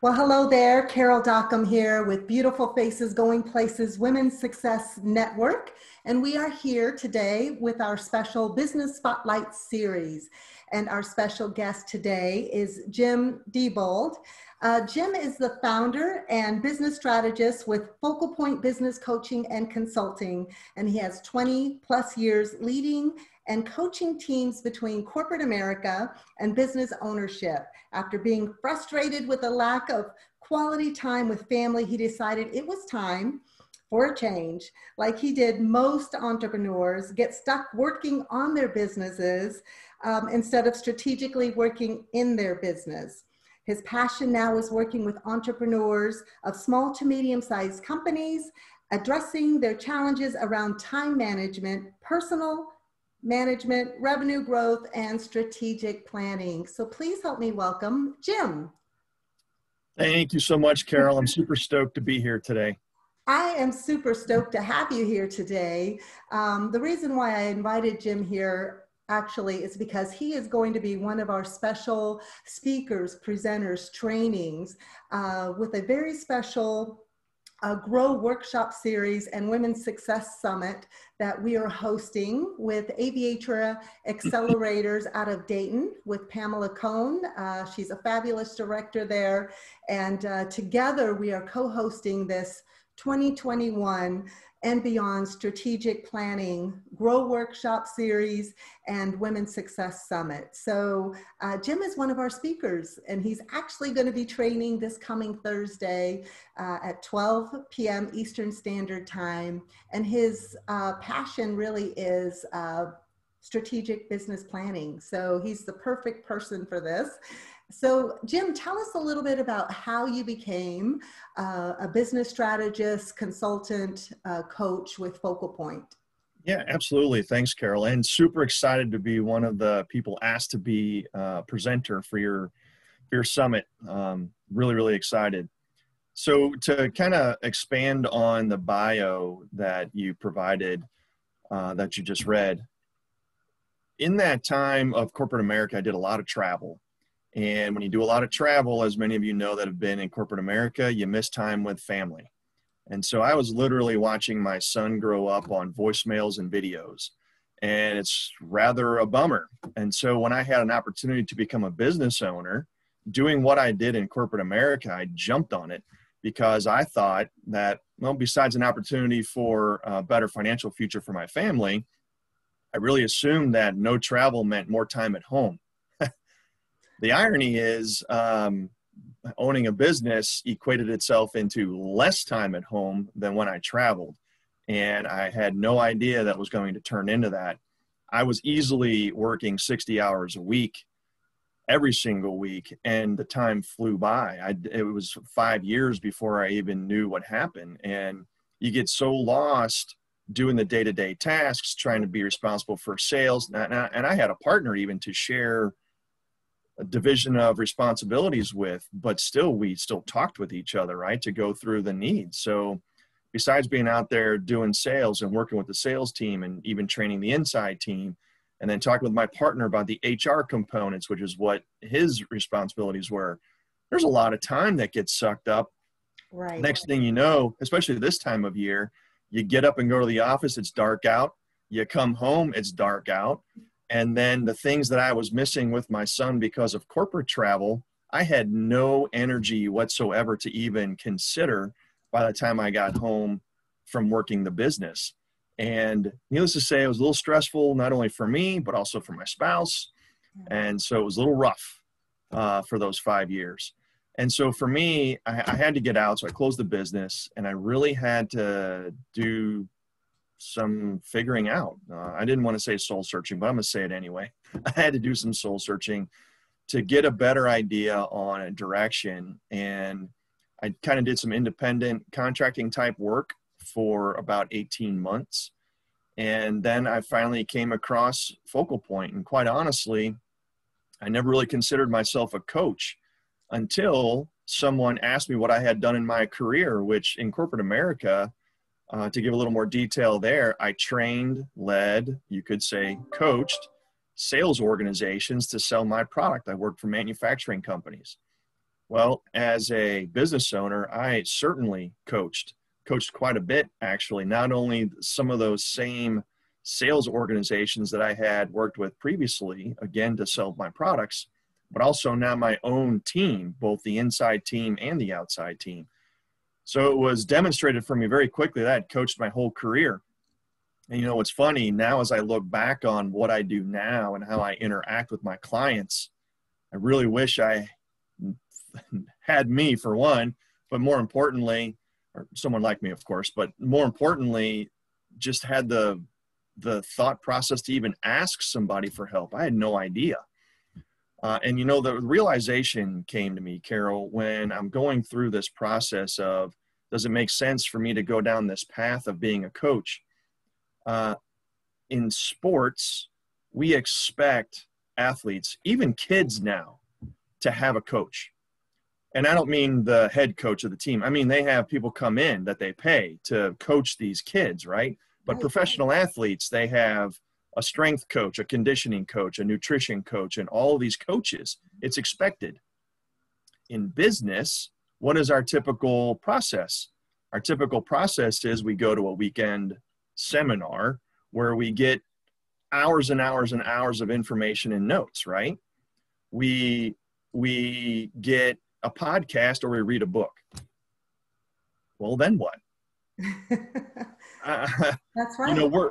Well, hello there. Carol Dockum here with Beautiful Faces Going Places Women's Success Network. And we are here today with our special Business Spotlight series. And our special guest today is Jim Diebold. Uh, Jim is the founder and business strategist with Focal Point Business Coaching and Consulting. And he has 20 plus years leading and coaching teams between corporate America and business ownership. After being frustrated with a lack of quality time with family, he decided it was time for a change. Like he did most entrepreneurs, get stuck working on their businesses um, instead of strategically working in their business. His passion now is working with entrepreneurs of small to medium sized companies, addressing their challenges around time management, personal management, revenue growth, and strategic planning. So please help me welcome Jim. Thank you so much, Carol. I'm super stoked to be here today. I am super stoked to have you here today. Um, the reason why I invited Jim here actually is because he is going to be one of our special speakers, presenters, trainings uh, with a very special a Grow Workshop Series and Women's Success Summit that we are hosting with Aviatra Accelerators out of Dayton with Pamela Cone. Uh, she's a fabulous director there. And uh, together we are co-hosting this 2021 and beyond strategic planning, grow workshop series, and women's success summit. So uh, Jim is one of our speakers, and he's actually going to be training this coming Thursday uh, at 12 p.m. Eastern Standard Time. And his uh, passion really is uh, strategic business planning. So he's the perfect person for this. So, Jim, tell us a little bit about how you became uh, a business strategist, consultant, uh, coach with Focal Point. Yeah, absolutely. Thanks, Carol. And super excited to be one of the people asked to be a uh, presenter for your for your summit. Um, really, really excited. So, to kind of expand on the bio that you provided, uh, that you just read, in that time of corporate America, I did a lot of travel. And when you do a lot of travel, as many of you know that have been in corporate America, you miss time with family. And so I was literally watching my son grow up on voicemails and videos. And it's rather a bummer. And so when I had an opportunity to become a business owner, doing what I did in corporate America, I jumped on it because I thought that, well, besides an opportunity for a better financial future for my family, I really assumed that no travel meant more time at home the irony is um, owning a business equated itself into less time at home than when I traveled. And I had no idea that was going to turn into that. I was easily working 60 hours a week every single week and the time flew by I, it was five years before i even knew what happened and you get so lost doing the day-to-day tasks trying to be responsible for sales and I, and I had a partner even to share division of responsibilities with, but still we still talked with each other, right, to go through the needs. So besides being out there doing sales and working with the sales team and even training the inside team, and then talking with my partner about the HR components, which is what his responsibilities were. There's a lot of time that gets sucked up. Right. Next thing you know, especially this time of year, you get up and go to the office, it's dark out. You come home, it's dark out and then the things that I was missing with my son because of corporate travel, I had no energy whatsoever to even consider by the time I got home from working the business. And needless to say, it was a little stressful, not only for me, but also for my spouse. And so it was a little rough uh, for those five years. And so for me, I, I had to get out. So I closed the business and I really had to do some figuring out. Uh, I didn't want to say soul searching, but I'm going to say it anyway. I had to do some soul searching to get a better idea on a direction. And I kind of did some independent contracting type work for about 18 months. And then I finally came across Focal Point. And quite honestly, I never really considered myself a coach until someone asked me what I had done in my career, which in corporate America, uh, to give a little more detail there, I trained, led, you could say, coached sales organizations to sell my product. I worked for manufacturing companies. Well, as a business owner, I certainly coached, coached quite a bit actually, not only some of those same sales organizations that I had worked with previously, again, to sell my products, but also now my own team, both the inside team and the outside team. So it was demonstrated for me very quickly that I had coached my whole career. And you know what's funny now as I look back on what I do now and how I interact with my clients, I really wish I had me for one, but more importantly, or someone like me, of course, but more importantly, just had the the thought process to even ask somebody for help. I had no idea. Uh, and you know, the realization came to me, Carol, when I'm going through this process of does it make sense for me to go down this path of being a coach? Uh, in sports, we expect athletes, even kids now, to have a coach. And I don't mean the head coach of the team. I mean, they have people come in that they pay to coach these kids, right? But professional athletes, they have a strength coach, a conditioning coach, a nutrition coach, and all these coaches. It's expected. In business, what is our typical process? Our typical process is we go to a weekend seminar where we get hours and hours and hours of information and notes, right? We we get a podcast or we read a book. Well, then what? Uh, That's right. You know, we're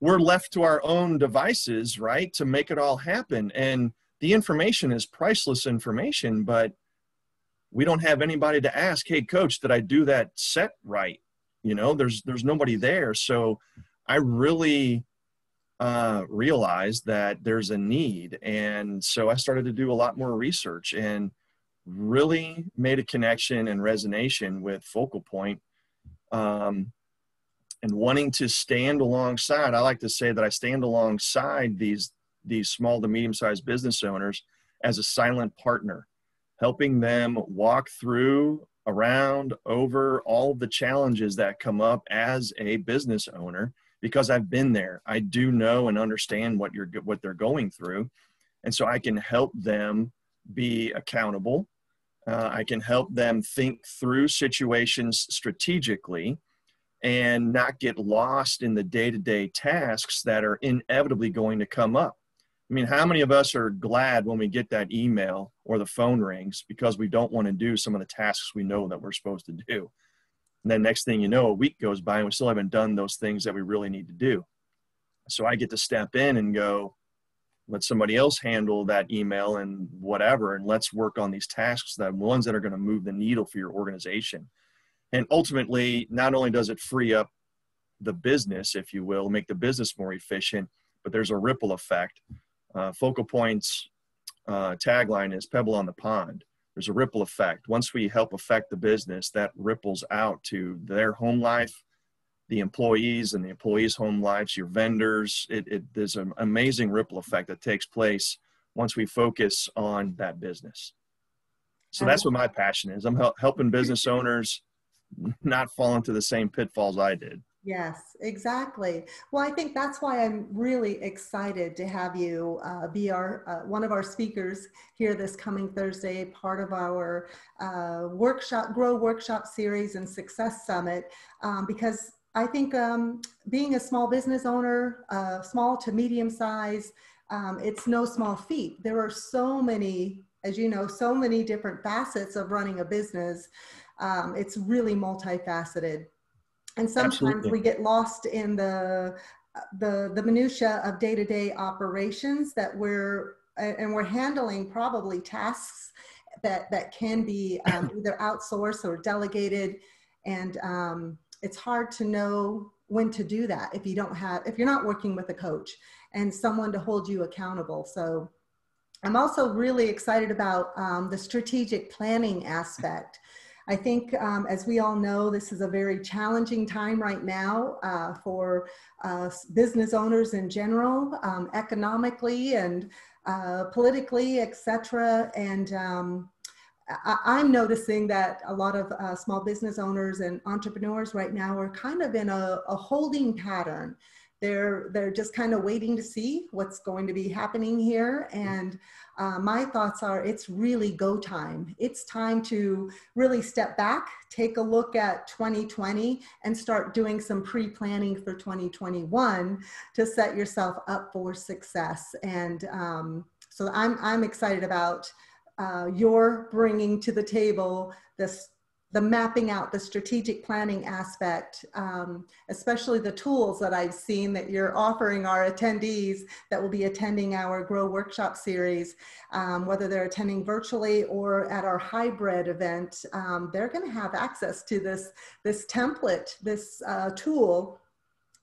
we're left to our own devices, right, to make it all happen. And the information is priceless information, but we don't have anybody to ask, "Hey, coach, did I do that set right?" You know, there's there's nobody there. So I really uh, realized that there's a need, and so I started to do a lot more research and really made a connection and resonance with Focal Point. Um, and wanting to stand alongside i like to say that i stand alongside these these small to medium sized business owners as a silent partner helping them walk through around over all the challenges that come up as a business owner because i've been there i do know and understand what you're what they're going through and so i can help them be accountable uh, i can help them think through situations strategically and not get lost in the day to day tasks that are inevitably going to come up. I mean, how many of us are glad when we get that email or the phone rings because we don't want to do some of the tasks we know that we're supposed to do? And then next thing you know, a week goes by and we still haven't done those things that we really need to do. So I get to step in and go, let somebody else handle that email and whatever, and let's work on these tasks that ones that are going to move the needle for your organization and ultimately not only does it free up the business if you will make the business more efficient but there's a ripple effect uh, focal points uh, tagline is pebble on the pond. There's a ripple effect. Once we help affect the business that ripples out to their home life the employees and the employees home lives your vendors. It, it there's an amazing ripple effect that takes place once we focus on that business. So that's what my passion is. I'm hel- helping business owners not fall into the same pitfalls I did. Yes, exactly. Well, I think that's why I'm really excited to have you uh, be our uh, one of our speakers here this coming Thursday, part of our uh, workshop, Grow Workshop Series and Success Summit, um, because I think um, being a small business owner, uh, small to medium size, um, it's no small feat. There are so many, as you know, so many different facets of running a business um, it's really multifaceted. And sometimes Absolutely. we get lost in the, the, the minutia of day-to-day operations that we're, and we're handling probably tasks that, that can be um, either outsourced or delegated. And um, it's hard to know when to do that if you don't have, if you're not working with a coach and someone to hold you accountable. So I'm also really excited about um, the strategic planning aspect. I think, um, as we all know, this is a very challenging time right now uh, for uh, business owners in general, um, economically and uh, politically, etc. And um, I- am noticing that a lot of uh, small business owners and entrepreneurs right now are kind of in a, a holding pattern they're they're just kind of waiting to see what's going to be happening here. And uh, my thoughts are it's really go time. It's time to really step back take a look at 2020 and start doing some pre-planning for 2021 to set yourself up for success. And um, so i'm i'm excited about uh, your bringing to the table this the mapping out the strategic planning aspect, um, especially the tools that I've seen that you're offering our attendees that will be attending our Grow Workshop series, um, whether they're attending virtually or at our hybrid event, um, they're going to have access to this, this template, this uh, tool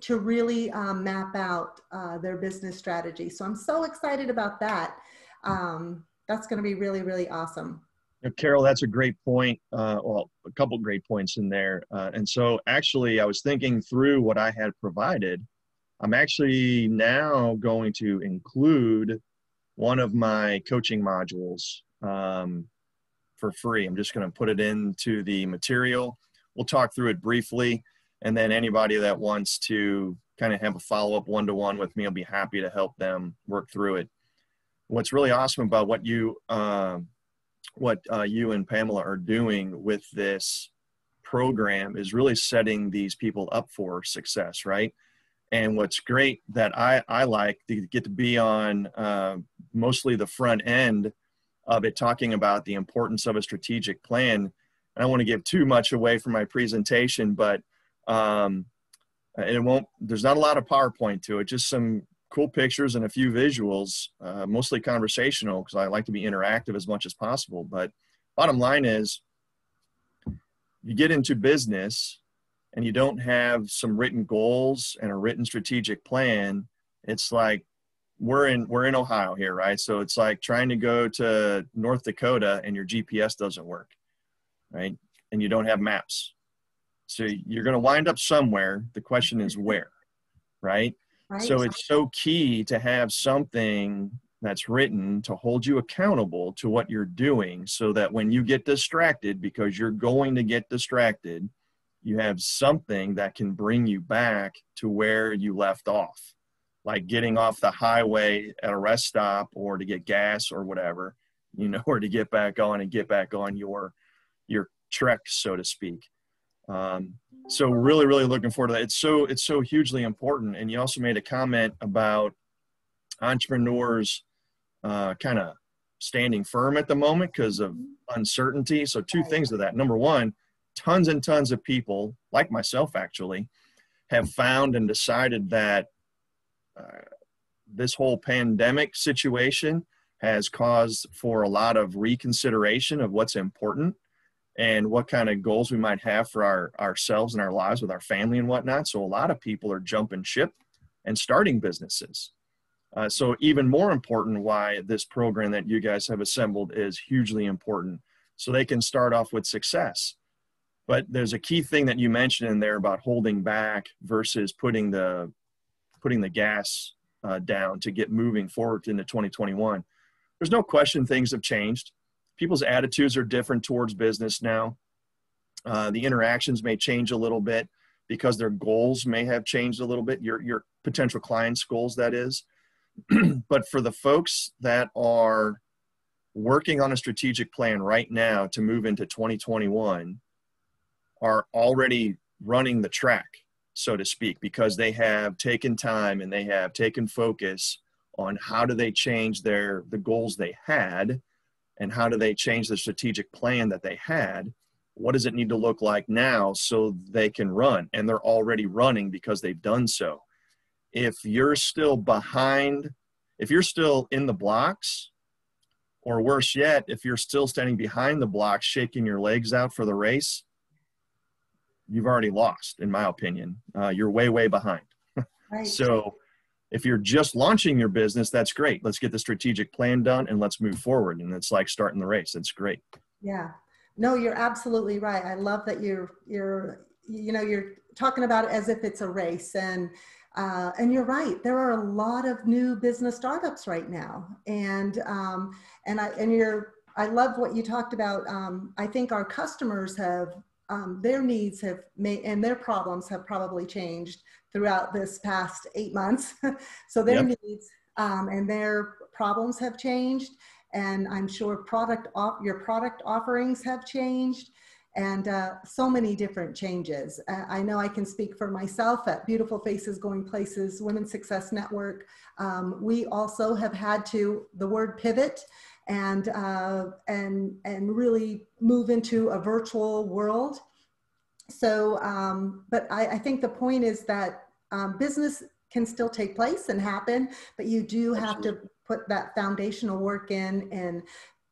to really um, map out uh, their business strategy. So I'm so excited about that. Um, that's going to be really, really awesome. Carol, that's a great point. Uh, well, a couple great points in there. Uh, and so, actually, I was thinking through what I had provided. I'm actually now going to include one of my coaching modules um, for free. I'm just going to put it into the material. We'll talk through it briefly, and then anybody that wants to kind of have a follow up one to one with me, I'll be happy to help them work through it. What's really awesome about what you um, what uh, you and Pamela are doing with this program is really setting these people up for success, right? And what's great that I, I like to get to be on uh, mostly the front end of it, talking about the importance of a strategic plan. I don't want to give too much away from my presentation, but um, it won't. There's not a lot of PowerPoint to it. Just some cool pictures and a few visuals, uh, mostly conversational because I like to be interactive as much as possible. But bottom line is, you get into business and you don't have some written goals and a written strategic plan. It's like we're in we're in Ohio here, right? So it's like trying to go to North Dakota and your GPS doesn't work, right? And you don't have maps. So you're going to wind up somewhere. The question is where, right? Right. So it's so key to have something that's written to hold you accountable to what you're doing so that when you get distracted, because you're going to get distracted, you have something that can bring you back to where you left off, like getting off the highway at a rest stop or to get gas or whatever, you know, or to get back on and get back on your your trek, so to speak. Um, so really, really looking forward to that. It's so it's so hugely important. And you also made a comment about entrepreneurs uh, kind of standing firm at the moment because of uncertainty. So two things to that. Number one, tons and tons of people, like myself actually, have found and decided that uh, this whole pandemic situation has caused for a lot of reconsideration of what's important and what kind of goals we might have for our ourselves and our lives with our family and whatnot. So a lot of people are jumping ship and starting businesses. Uh, so even more important, why this program that you guys have assembled is hugely important, so they can start off with success. But there's a key thing that you mentioned in there about holding back versus putting the putting the gas uh, down to get moving forward into 2021. There's no question things have changed people's attitudes are different towards business now. Uh, the interactions may change a little bit because their goals may have changed a little bit. Your your potential clients' goals, that is. but for the folks that are working on a strategic plan right now to move into 2021, are already running the track, so to speak, because they have taken time and they have taken focus on how do they change their the goals they had and how do they change the strategic plan that they had? What does it need to look like now so they can run? And they're already running because they've done so. If you're still behind if you're still in the blocks or worse yet if you're still standing behind the blocks shaking your legs out for the race you've already lost in my opinion. Uh, you're way way behind. Right. so if you're just launching your business, that's great. Let's get the strategic plan done and let's move forward. And it's like starting the race. It's great. Yeah. No, you're absolutely right. I love that you're you're you know you're talking about it as if it's a race and uh, and you're right. There are a lot of new business startups right now, and um, and I and you're I love what you talked about. Um, I think our customers have um, their needs have made and their problems have probably changed throughout this past eight months. so their yep. needs um, and their problems have changed, and I'm sure product off your product offerings have changed and uh, so many different changes. Uh, I know I can speak for myself at Beautiful Faces Going Places Women's Success Network. Um, we also have had to the word pivot and uh, and and really move into a virtual world. So, um, but I, I, think the point is that um, business can still take place and happen, but you do have Absolutely. to put that foundational work in and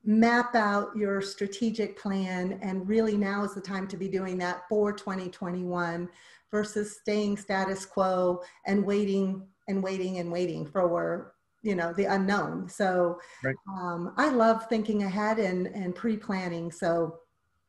map out your strategic plan and really now is the time to be doing that for 2021 versus staying status quo and waiting and waiting and waiting for you know the unknown so right. um, i love thinking ahead and and pre-planning so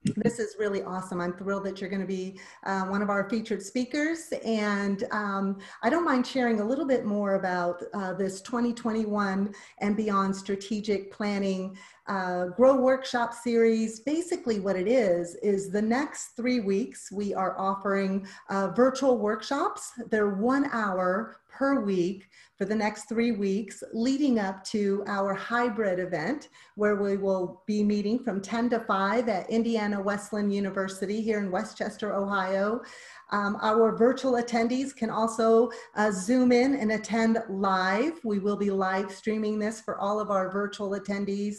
this is really awesome. I'm thrilled that you're going to be uh, one of our featured speakers. And um, I don't mind sharing a little bit more about uh, this 2021 and beyond strategic planning uh, Grow Workshop series. Basically, what it is, is the next three weeks we are offering uh, virtual workshops. They're one hour per week for the next three weeks leading up to our hybrid event where we will be meeting from 10 to 5 at Indiana Wesleyan University here in Westchester, Ohio. Um, our virtual attendees can also uh, Zoom in and attend live. We will be live streaming this for all of our virtual attendees.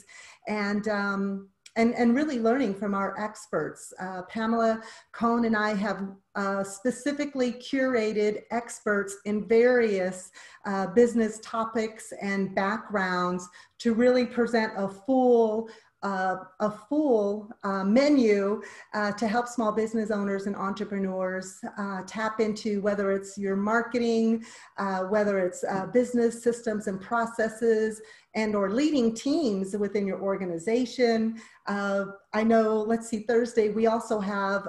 And um, and, and really learning from our experts. Uh, Pamela Cone and I have uh, specifically curated experts in various uh, business topics and backgrounds to really present a full uh, a full uh, menu uh, to help small business owners and entrepreneurs uh, tap into whether it's your marketing, uh, whether it's uh, business systems and processes, and or leading teams within your organization. I know, let's see, Thursday we also have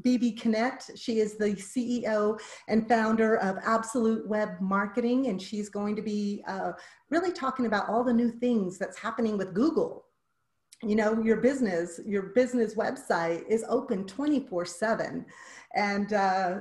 BB Connect. She is the CEO and founder of Absolute Web Marketing, and she's going to be uh, really talking about all the new things that's happening with Google you know your business your business website is open 24 7 and uh,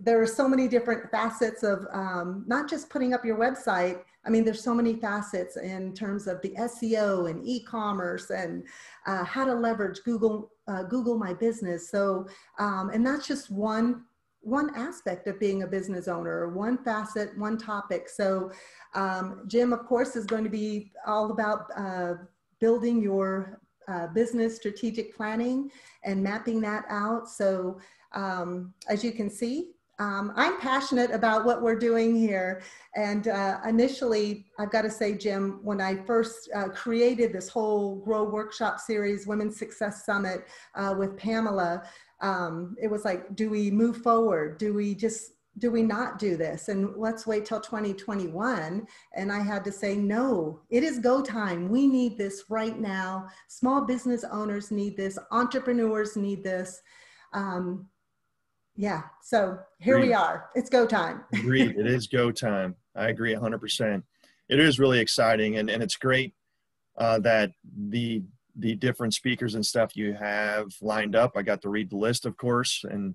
there are so many different facets of um, not just putting up your website. I mean there's so many facets in terms of the seo and e-commerce and uh, how to leverage google uh, google my business. So um, and that's just one one aspect of being a business owner one facet one topic. So um, jim of course is going to be all about uh, building your uh, business strategic planning and mapping that out. So um, as you can see, um, I'm passionate about what we're doing here. And uh, initially, I've got to say, Jim, when I first uh, created this whole Grow Workshop series, Women's Success Summit uh, with Pamela, um, it was like, do we move forward? Do we just do we not do this? And let's wait till 2021 and i had to say no it is go time. We need this right now. Small business owners need this. Entrepreneurs need this. Um, yeah so here Agreed. we are. It's go time. Agreed. it is go time. I agree 100% it is really exciting and, and it's great uh, that the the different speakers and stuff you have lined up. I got to read the list of course and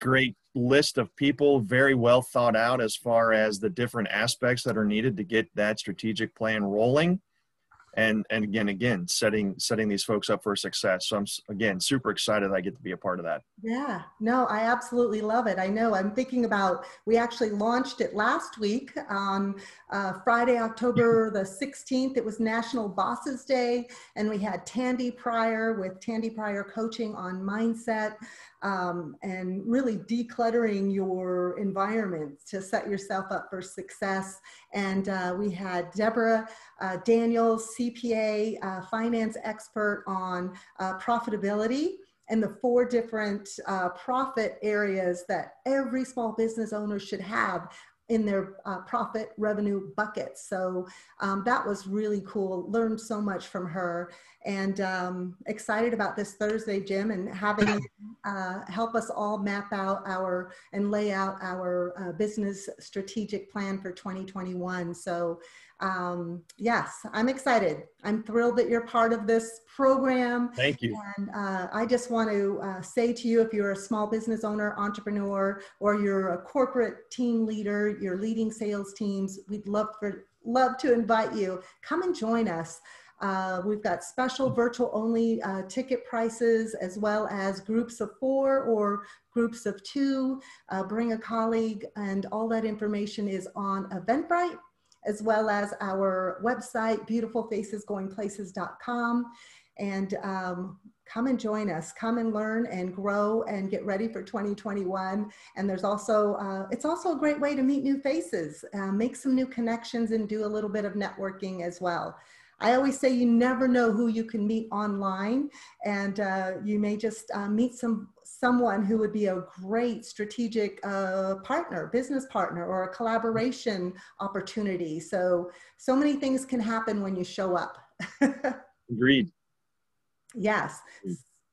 great list of people, very well thought out as far as the different aspects that are needed to get that strategic plan rolling. And and again, again, setting setting these folks up for success. So I'm again super excited I get to be a part of that. Yeah, no, I absolutely love it. I know. I'm thinking about. We actually launched it last week on uh, Friday, October the 16th. It was National Bosses Day, and we had Tandy Pryor with Tandy Pryor Coaching on mindset um, and really decluttering your environment to set yourself up for success. And uh, we had Deborah uh, Daniels, CPA, uh, finance expert on uh, profitability and the four different uh, profit areas that every small business owner should have in their uh, profit revenue buckets. So um, that was really cool. Learned so much from her and um, excited about this Thursday, Jim, and having uh, help us all map out our and lay out our uh, business strategic plan for 2021. So um, yes, I'm excited. I'm thrilled that you're part of this program. Thank you. And uh, I just want to uh, say to you if you're a small business owner, entrepreneur, or you're a corporate team leader, you're leading sales teams, we'd love for love to invite you. Come and join us. Uh, we've got special virtual only uh, ticket prices as well as groups of four or groups of two. Uh, bring a colleague and all that information is on Eventbrite as well as our website, beautifulfacesgoingplaces.com. And um, come and join us. Come and learn and grow and get ready for 2021. And there's also, uh, it's also a great way to meet new faces, uh, make some new connections and do a little bit of networking as well. I always say you never know who you can meet online, and uh, you may just uh, meet some someone who would be a great strategic uh, partner, business partner, or a collaboration opportunity. So, so many things can happen when you show up. Agreed. Yes.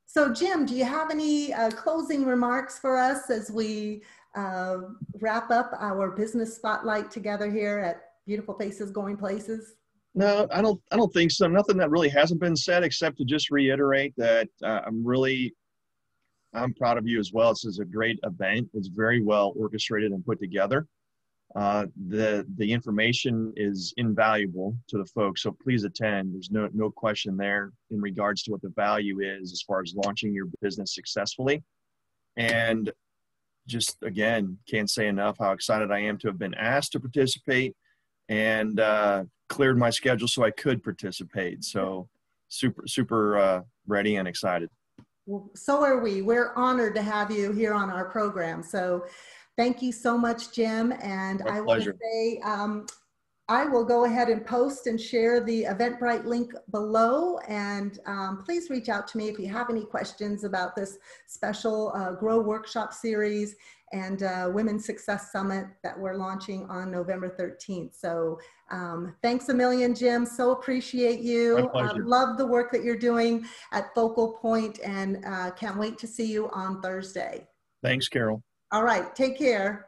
So, Jim, do you have any uh, closing remarks for us as we uh, wrap up our business spotlight together here at Beautiful Faces Going Places? No, I don't. I don't think so. Nothing that really hasn't been said, except to just reiterate that uh, I'm really I'm proud of you as well. This is a great event. It's very well orchestrated and put together. Uh, the the information is invaluable to the folks, so please attend. There's no no question there in regards to what the value is as far as launching your business successfully. And just again, can't say enough how excited I am to have been asked to participate and uh, cleared my schedule so I could participate. So super super uh, ready and excited. So are we. We're honored to have you here on our program. So thank you so much, Jim. And My I want to say, um, I will go ahead and post and share the Eventbrite link below. And um, please reach out to me if you have any questions about this special uh, Grow Workshop series and uh, Women's Success Summit that we're launching on November 13th. So um, thanks a million, Jim. So appreciate you. Uh, love the work that you're doing at Focal Point and uh, can't wait to see you on Thursday. Thanks, Carol. All right. Take care.